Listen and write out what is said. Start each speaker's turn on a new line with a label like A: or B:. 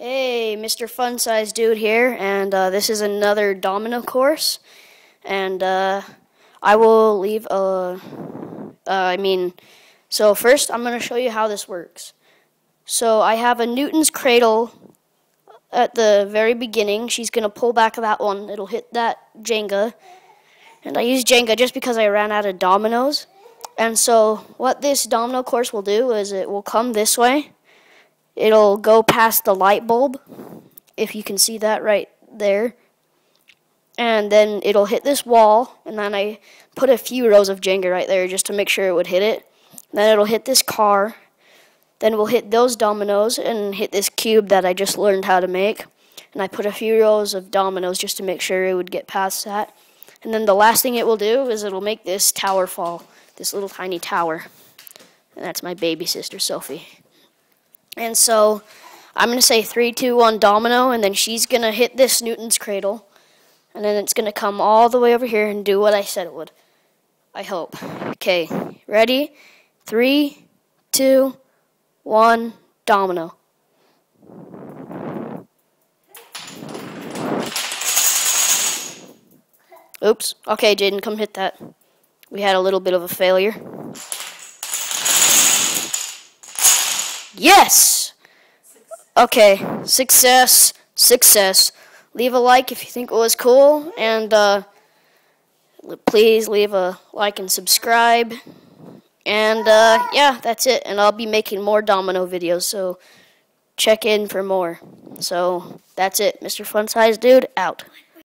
A: Hey, Mr. Fun Size Dude here, and uh, this is another domino course. And uh, I will leave a. Uh, I mean, so first I'm going to show you how this works. So I have a Newton's cradle at the very beginning. She's going to pull back that one, it'll hit that Jenga. And I use Jenga just because I ran out of dominoes. And so what this domino course will do is it will come this way it'll go past the light bulb, if you can see that right there. And then it'll hit this wall, and then I put a few rows of Jenga right there just to make sure it would hit it. Then it'll hit this car. Then we'll hit those dominoes and hit this cube that I just learned how to make. And I put a few rows of dominoes just to make sure it would get past that. And then the last thing it will do is it'll make this tower fall, this little tiny tower. And that's my baby sister, Sophie. And so I'm going to say three, two, one, domino, and then she's going to hit this Newton's cradle. And then it's going to come all the way over here and do what I said it would. I hope. Okay, ready? Three, two, one, domino. Oops. Okay, Jaden, come hit that. We had a little bit of a failure. Yes! Okay, success, success. Leave a like if you think it was cool, and uh, please leave a like and subscribe. And uh, yeah, that's it. And I'll be making more domino videos, so check in for more. So that's it. Mr. Fun Size Dude, out.